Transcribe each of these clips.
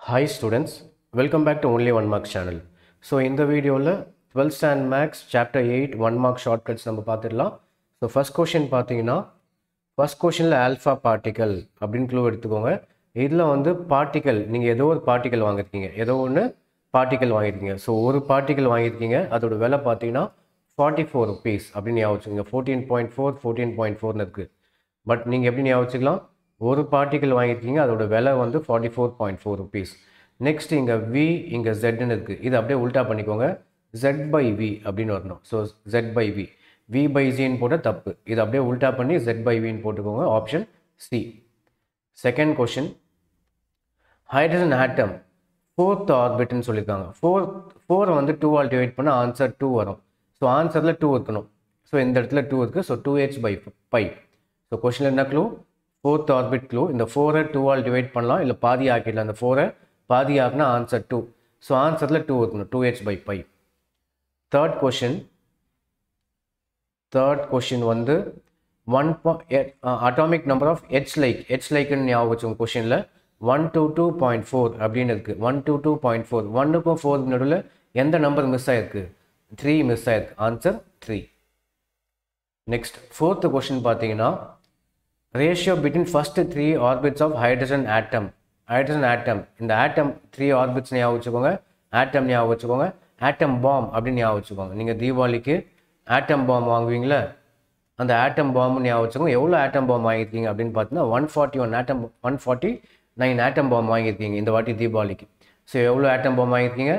Hi students welcome back to only one marks channel so இந்த வீடியோவில் twelfth stand maths chapter eight one mark shortcuts நம்ம பார்த்துடலாம். So first question பார்த்தீங்கன்னா first கொஷினில் alpha particle அப்படின்னு clue எடுத்துக்கோங்க. இதில் வந்து பார்ட்டிக்கல் நீங்கள் ஏதோ ஒரு பார்ட்டிக்கல் வாங்கியிருக்கீங்க ஏதோ ஒன்று பார்ட்டிக்கல் வாங்கியிருக்கீங்க ஸோ ஒரு பார்ட்டிக்கல் வாங்கியிருக்கீங்க அதோட விலை பார்த்தீங்கன்னா ஃபார்ட்டி ஃபோர் ருபீஸ் அப்படின்னு ஞாபகம் வச்சுக்கோங்க. Fourteen point four fourteen point ஃபோர்னு இருக்குது பட் நீங்கள் எப்படி ஞாபகம் வச்சுக்கலாம்? ஒரு பார்ட்டிக்கல் வாங்கியிருக்கீங்க அதோட விலை வந்து forty four point four rupees next இங்கே வி இங்கே ஜெட்னு இருக்குது இது அப்படியே உல்ட்டா பண்ணிக்கோங்க. ஜெட் பை வி அப்படின்னு வரணும். So Z by V V by ஜின்னு போட்டால் தப்பு. இது அப்படியே உல்ட்டா பண்ணி ஜெட் பை வின்னு போட்டுக்கோங்க. Option C second question hydrogen atom fourth ஆர்பிட்னு சொல்லியிருக்காங்க ஃபோர் ஃபோரை வந்து டூ ஆல் டிவைட் பண்ணால் ஆன்சர் டூ வரும் ஸோ ஆன்சரில் டூ இருக்கணும். ஸோ இந்த இடத்துல டூ இருக்குது so two H by five so கொஷினில் என்ன க்ளூ ஃபோர்த் ஆர்பிட் க்ளூ இந்த ஃபோரை டூவால் டிவைட் பண்ணலாம். இல்லை பாதி ஆக்கிடலாம். அந்த ஃபோரை பாதி ஆக்குனா ஆன்சர் டூ ஸோ ஆன்சரில் டூ இருக்கணும். Two H by by third question third question வந்து one atomic number of H like H லைக்குன்னு ஞாபகம் வச்சுங்க கொஷினில் one two two point four அப்படின்னு இருக்குது one two two point four ஒன்றுக்கும் ஃபோருக்கு நடுவில் எந்த நம்பர் மிஸ் ஆயிருக்கு? த்ரீ மிஸ் ஆயிருக்கு. Answer three next fourth question பார்த்தீங்கன்னா ratio between first three orbits of hydrogen atom hydrogen atom இந்த ஆட்டம் த்ரீ ஆர்பிட்ஸ் ஞாபகம் வச்சுக்கோங்க ஆட்டம் ஞாபகம் வச்சுக்கோங்க ஆட்டம் பாம் அப்படின்னு ஞாபகம் வச்சுக்கோங்க நீங்கள் தீபாவளிக்கு ஆட்டம் பாம் வாங்குவீங்களா? அந்த ஆட்டம் பாம்பு ஞாபகம் வச்சுக்கோங்க எவ்வளோ ஆட்டம் பாம் வாங்கியிருக்கீங்க அப்படின்னு பார்த்தீங்கன்னா one forty one atom one forty nine atom bomb வாங்கியிருக்கீங்க இந்த வாட்டி தீபாவளிக்கு. ஸோ எவ்வளோ ஆட்டம் பாம் வாங்கியிருக்கீங்க?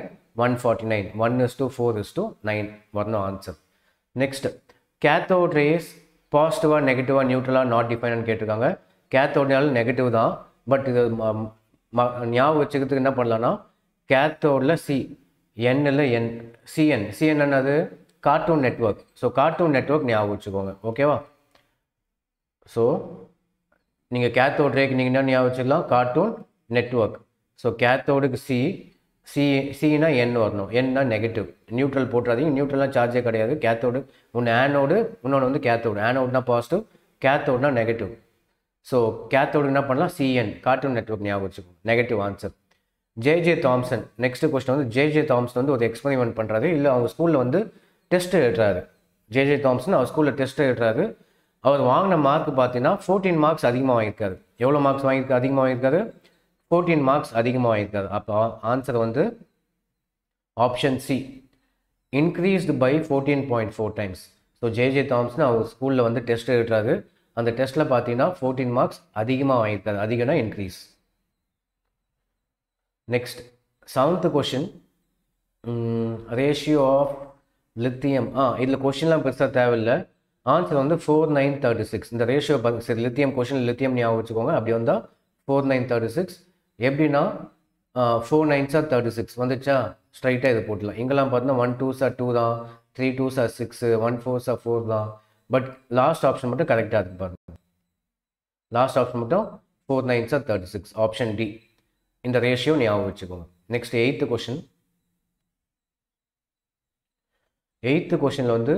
One forty nine one is two four is two nine வரணும் ஆன்சர் நெக்ஸ்ட் கேத்தோட் ரேஸ் பாசிட்டிவாக நெகட்டிவாக நியூட்ரலாக நாட் டிஃபைனான்னு கேட்டிருக்காங்க. கேத்தோட்னால நெகட்டிவ் தான். பட் இது ம- ஞாபகம் வச்சுக்கிறதுக்கு என்ன பண்ணலான்னா கேத்தோடில் சி எண்ணில் என் சிஎன் சிஎன் என்னது? Cartoon network so cartoon network ஞாபகம் வச்சுக்கோங்க. ஓகேவா ஸோ நீங்கள் கேத்தோட் ரேக்கு நீங்கள் என்ன ஞாபகம் வச்சுக்கலாம்? கார்ட்டூன் நெட்வொர்க் ஸோ கேத்தோடுக்கு சி சி சினா என் வரணும். என்னா நெகட்டிவ் நியூட்ரல் போட்டுறாதீங்க. நியூட்ரலாக சார்ஜே கிடையாது. கேத்தோடு ஒன்று ஆனோடு இன்னொன்று வந்து கேத்தோடு ஆனோட்னா பாசிட்டிவ் கேத்தோடுனா நெகட்டிவ் ஸோ கேத்தோடு என்ன பண்ணலாம்? சிஎன் கார்ட்டூன் நெட்வொர்க் ஞாபகம் வச்சுக்கோங்க. Negative answer JJ Thomson next question வந்து ஜேஜே தாம்சன் வந்து ஒரு எக்ஸ்பெரிமெண்ட் பண்ணுறாரு இல்லை அவங்க ஸ்கூலில் வந்து டெஸ்ட் எழுதுறாரு. ஜேஜே தாம்சன் அவர் ஸ்கூலில் டெஸ்ட் எழுதுறாரு. அவர் வாங்கின மார்க் பார்த்தீங்கன்னா ஃபோர்டீன் மார்க்ஸ் அதிகமாக வாங்கியிருக்காரு. எவ்வளோ மார்க்ஸ் வாங்கியிருக்காரு அதிகமாக வாங்கியிருக்காரு? ஃபோர்டீன் மார்க்ஸ் அதிகமாக வாங்கியிருக்காரு. அப்போ ஆன்சர் வந்து option C increased by fourteen point four times so JJ தாம்ஸ்னு அவர் ஸ்கூலில் வந்து டெஸ்ட் எழுதுறாரு. அந்த டெஸ்ட்டில் பார்த்தீங்கன்னா ஃபோர்டீன் மார்க்ஸ் அதிகமாக வாங்கியிருக்காரு. அதிகம்னா increase next seventh question ratio of lithium ah இதில் கொஷின்லாம் பெருசாக தேவையில்லை. ஆன்சர் வந்து ஃபோர் நைன் தேர்ட்டி சிக்ஸ் இந்த ரேஷியோ சரி லித்தியம் கொஷின் லித்தியம் ஞாபகம் வச்சுக்கோங்க. அப்படி வந்தால் ஃபோர் நைன் தேர்ட்டி சிக்ஸ் எப்படின்னா ஃபோர் நைன்ஸாக தேர்ட்டி சிக்ஸ் வந்துச்சா? ஸ்ட்ரைட்டாக இது போட்டலாம் இங்கெல்லாம் பார்த்தீங்கன்னா ஒன் டூ சார் டூ தான். Three two sir six one four sir four தான். பட் லாஸ்ட் ஆப்ஷன் மட்டும் கரெக்டாக இருக்கு பாருங்க. லாஸ்ட் ஆப்ஷன் மட்டும் four நைன்ஸாக sir thirty six option D இந்த ரேஷியோ ஞாபகம் வச்சுக்கோங்க. நெக்ஸ்ட் எயித்து கொஷின் எயித்து கொஷினில் வந்து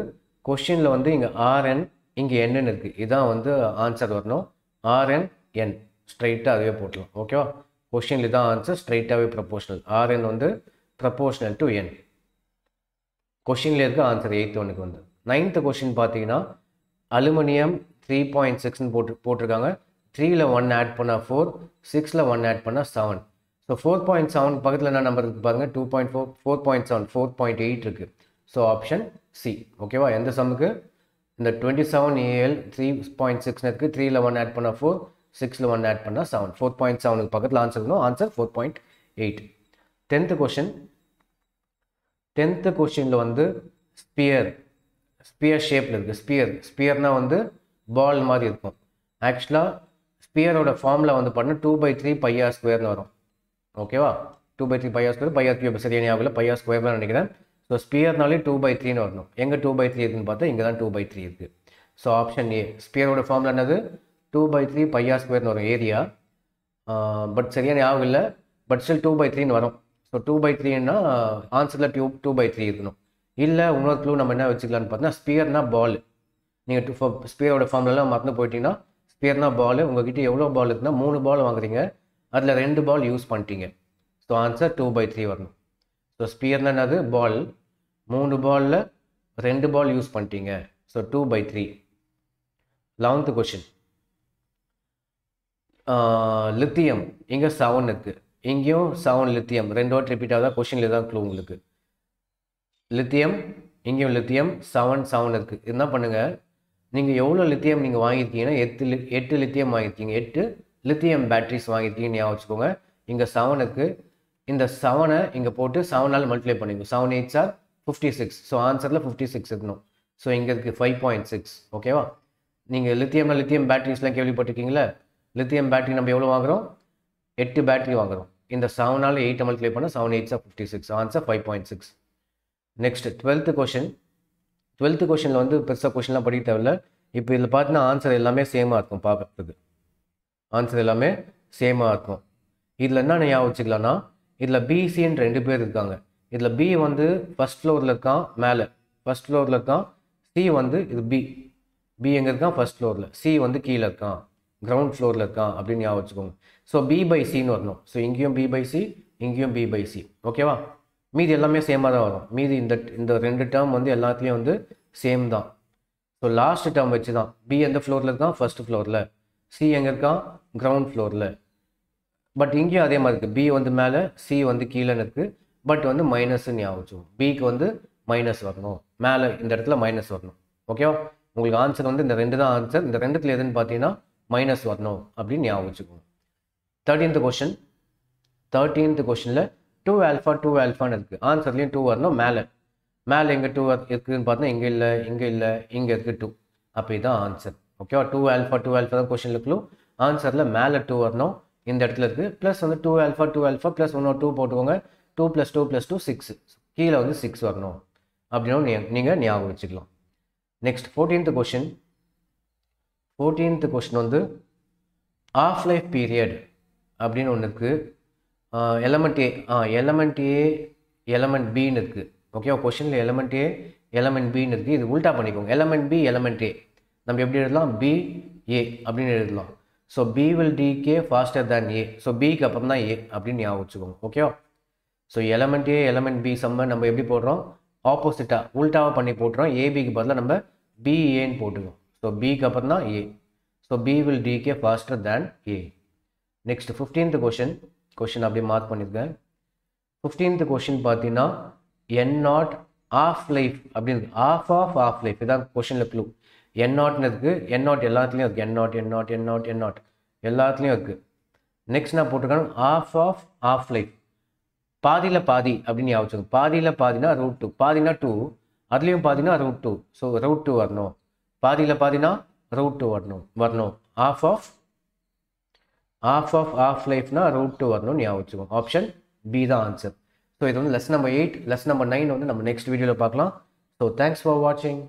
கொஷினில் வந்து இங்கே ஆர்என் இங்கே என்னன்னு இருக்குது இதான் வந்து ஆன்சர் வரணும். ஆர்என் என் ஸ்ட்ரைட்டாக அதுவே போட்டலாம் ஓகேவா கொஷினில் இதான் ஆன்சர் ஸ்ட்ரைட்டாகவே ப்ரப்போர்ஷனல் ஆர்என் வந்து ப்ரப்போர்ஷனல் டு என் கொஷினில் இருக்க ஆன்சர் எயித்து ஒன்றுக்கு வந்து. நைன்த்து கொஷின் பார்த்தீங்கன்னா அலுமினியம் த்ரீ பாயிண்ட் சிக்ஸ்னு போட்டு போட்டிருக்காங்க. த்ரீயில் ஒன் ஆட் பண்ணால் ஃபோர் சிக்ஸில் ஒன் ஆட் பண்ணால் seven so four point seven பக்கத்தில் என்ன நம்பர் இருக்குது பாருங்கள் two point four four point seven four point eight இருக்குது ஸோ ஆப்ஷன் சி ஓகேவா எந்த சம்முக்கு இந்த twenty seven AL three point சிக்ஸ்னு இருக்குது த்ரீயில் ஒன் ஆட் பண்ணால் ஃபோர் சிக்ஸில் ஒன் ஆட் பண்ணால் செவன் ஃபோர் பாயிண்ட் செவனுக்கு பக்கத்தில் ஆன்சர் இருக்கணும். Answer four point eight tenth question tenth கொஷினில் வந்து ஸ்பியர் ஸ்பியர் ஷேப்பில் இருக்குது ஸ்பியர் ஸ்பியர்னால் வந்து பால் மாதிரி இருக்கும். ஆக்சுவலாக ஸ்பியரோட ஃபார்மில் வந்து பார்த்தீங்கன்னா டூ பை த்ரீ பையா ஸ்கொயர்னு வரும். ஓகேவா two by three Bhaiya square Bhaiya three சரியான ஆகல பையா ஸ்கொயர் நினைக்கிறேன். ஸோ ஸ்பியர்னாலே டூ பை த்ரீன்னு வரணும். எங்கே டூ பை த்ரீ இருக்குன்னு பார்த்தா இங்கே தான் டூ பை த்ரீ இருக்குது ஸோ ஆப்ஷன் ஏ ஸ்பியரோட ஃபார்மில் என்னது? டூ பை த்ரீ பையா ஸ்கொயர்னு வரும் ஏரியா. பட் சரியான ஞாபகம் இல்லை. பட் ஸ்டில் டூ பை த்ரீன்னு வரும். ஸோ டூ பை த்ரீன்னா ஆன்சரில் டூ டூ பை த்ரீ இருக்கணும். இல்லை இன்னொரு க்ளூ நம்ம என்ன வச்சுக்கலாம்னு பார்த்தீங்கன்னா ஸ்பியர்னா பால் நீங்கள் டூ ஸ்பியரோட ஃபார்ம்லலாம் மறந்து போயிட்டீங்கன்னா ஸ்பியர்னா பால் உங்ககிட்ட எவ்வளோ பால் இருக்குன்னா மூணு பால் வாங்குறீங்க. அதில் ரெண்டு பால் யூஸ் பண்ணிட்டீங்க. So answer two by three வரணும். ஸோ ஸ்பியர்னா என்னது? பால் மூணு பாலில் ரெண்டு பால் யூஸ் பண்ணிட்டீங்க. So two by three eleventh question lithium இங்கே செவன் இருக்குது இங்கேயும் செவன் லித்தியம் ரெண்டு வாட் ரிப்பீட் ஆகுதா? கொஷினில் தான் க்ளூ உங்களுக்கு. லித்தியம் இங்கேயும் லித்தியம் செவன் செவன் இருக்குது என்ன பண்ணுங்கள் நீங்கள் எவ்வளோ லித்தியம் நீங்கள் வாங்கியிருக்கீங்கன்னா எட்டு லி எட்டு லித்தியம் வாங்கியிருக்கீங்க. எட்டு லித்தியம் பேட்ரிஸ் வாங்கியிருக்கீங்கன்னு ஞாபகம் வச்சுக்கோங்க. இங்கே செவனுக்கு இந்த செவனை இங்கே போட்டு செவனால் மல்டிப்ளை பண்ணிக்கோ. Seven eight sir fifty six so ஆன்சரில் fifty six இருக்கணும். ஸோ இங்கே இருக்குது ஃபைவ் பாயிண்ட் சிக்ஸ் ஓகேவா நீங்கள் லித்தியம்னா லித்தியம் பேட்டரிஸ்லாம் கேள்விப்பட்டிருக்கீங்களா? லித்தியம் பேட்டரி நம்ம எவ்வளோ வாங்குகிறோம் எட்டு பேட்டரி வாங்குகிறோம் இந்த செவனால் எயிட் மல்டிப்ளை பண்ணால் seven எயிட்ஸாக fifty six answer five point six next twelfth question twelfth கொஷனில் வந்து பெருசாக கொஷின்லாம் படிக்க தேவையில்ல. இப்போ இதில் பார்த்தீங்கன்னா ஆன்சர் எல்லாமே சேமாக இருக்கும் பார்க்குறதுக்கு ஆன்சர் எல்லாமே சேமாக இருக்கும். இதில் என்ன ஞாபகம் வச்சுக்கலாம்னா இதில் பிசின்னு ரெண்டு பேர் இருக்காங்க. இதில் பி வந்து ஃபஸ்ட் ஃப்ளோரில் இருக்கான் மேலே. ஃபஸ்ட் ஃப்ளோரில் இருக்கான் சி வந்து இது பி பி எங்கே இருக்கான்? ஃபஸ்ட் ஃப்ளோரில் சி வந்து கீழே இருக்கான். கிரவுண்ட் ஃப்ளோரில் இருக்கான் அப்படின்னு ஞாபகம் வச்சுக்கோங்க. ஸோ பி பை சின்னு வரணும். ஸோ இங்கேயும் பி பை சி இங்கேயும் பி பை சி ஓகேவா மீதி எல்லாமே சேமாக தான் வரும். மீதி இந்த இந்த ரெண்டு டேர்ம் வந்து எல்லாத்துலேயும் வந்து சேம் தான். ஸோ லாஸ்ட் டேர்ம் வச்சு தான் பி எந்த ஃப்ளோரில் இருக்கான்? ஃபர்ஸ்ட் ஃப்ளோரில் சி எங்கே இருக்கான்? கிரவுண்ட் ஃப்ளோரில் பட் இங்கேயும் அதே மாதிரி இருக்குது பி வந்து மேலே சி வந்து கீழேன்னு இருக்குது பட் வந்து மைனஸ்ன்னு ஞாபகம் பிக்கு வந்து மைனஸ் வரணும். மேலே இந்த இடத்துல மைனஸ் வரணும். ஓகேவா உங்களுக்கு ஆன்சர் வந்து இந்த ரெண்டு தான் ஆன்சர் இந்த ரெண்டுத்தில் எதுன்னு பார்த்தீங்கன்னா மைனஸ் வரணும் அப்படின்னு ஞாபகம் வச்சுக்கோங்க. தேர்ட்டீன்த் கொஷின் தேர்ட்டீன்த் கொஷினில் டூ ஆல்ஃபா டூ ஆல்ஃபான்னு இருக்குது ஆன்சர்லேயும் டூ வரணும் மேலே. மேலே எங்கே டூ இருக்குதுன்னு பார்த்தா இங்கே இல்லை இங்கே இல்லை இங்கே இருக்குது டூ அப்போ இதுதான் ஆன்சர் ஓகேவா டூ ஆல்ஃபா டூ ஆல்ஃபா தான் கொஷின் இருக்குல்லும் ஆன்சரில் மேலே டூ வரணும். இந்த இடத்துல இருக்குது ப்ளஸ் வந்து two alpha two alpha plus ஒன்று டூ போட்டுக்கோங்க. Two plus two plus two six கீழே வந்து சிக்ஸ் வரணும். அப்படின்னு நீங்கள் ஞாபகம் வச்சுக்கலாம். Next fourteenth question fourteenth question வந்து ஆஃப் லைஃப் பீரியட் அப்படின்னு ஒன்று இருக்குது எலமெண்ட் ஏ ஆ எலமெண்ட் ஏ எலமெண்ட் பின்னு இருக்குது ஓகேவா கொஷினில் எலமெண்ட் ஏ எலமெண்ட் பின்னு இருக்குது இது உல்டா பண்ணிக்கோங்க. எலமெண்ட் பி எலமெண்ட் ஏ நம்ம எப்படி எழுதலாம்? பி ஏ அப்படின்னு எழுதலாம். So B will decay faster than A so பிக்கு அப்புறம் தான் ஏ அப்படின்னு ஞாபகம் வச்சுக்கோங்க. ஓகேவா so element A element B சம்ம நம்ம எப்படி போடுறோம்? ஆப்போசிட்டாக உல்டாவாக பண்ணி போட்டுறோம். ஏபிக்கு பதிலாக நம்ம பிஏன்னு போட்டுக்கோம் ஸோ பிக்கு அப்புறம் தான் A so B will decay faster than A next fifteenth question question அப்படியே மார்க் பண்ணியிருக்கேன். ஃபிஃப்டீன்த் கொஷின் பார்த்தீங்கன்னா என் நாட் ஆஃப் லைஃப் அப்படின்னு ஆஃப் ஆஃப் ஆஃப் லைஃப் இதான் கொஷினில் க்ளூ என் நாட்னு இருக்குது என் நாட் எல்லாத்துலேயும் இருக்குது N naught N naught N naught N naught எல்லாத்துலேயும் இருக்குது நெக்ஸ்ட் நான் போட்டிருக்கேன். ஆஃப் ஆஃப் ஆஃப் லைஃப் பாதியில் பாதி அப்படின்னு ஞாபகம் பாதியில் பாதினா ரூட் டூ பாதினா டூ அதுலேயும் பாதினா root two so root two வரணும். பாதியில் பாதினா ரூட் டூ வரணும். வரணும். Half half half half of லைஃப்னா ரூட் டூ வரணும்னு ஞாபகம் ஆப்ஷன் பி தான் ஆன்சர் ஸோ இது வந்து less number eight less number nine வந்து நம்ம நெக்ஸ்ட் வீடியோவில் பார்க்கலாம். ஸோ தேங்க்ஸ் ஃபார் வாட்சிங்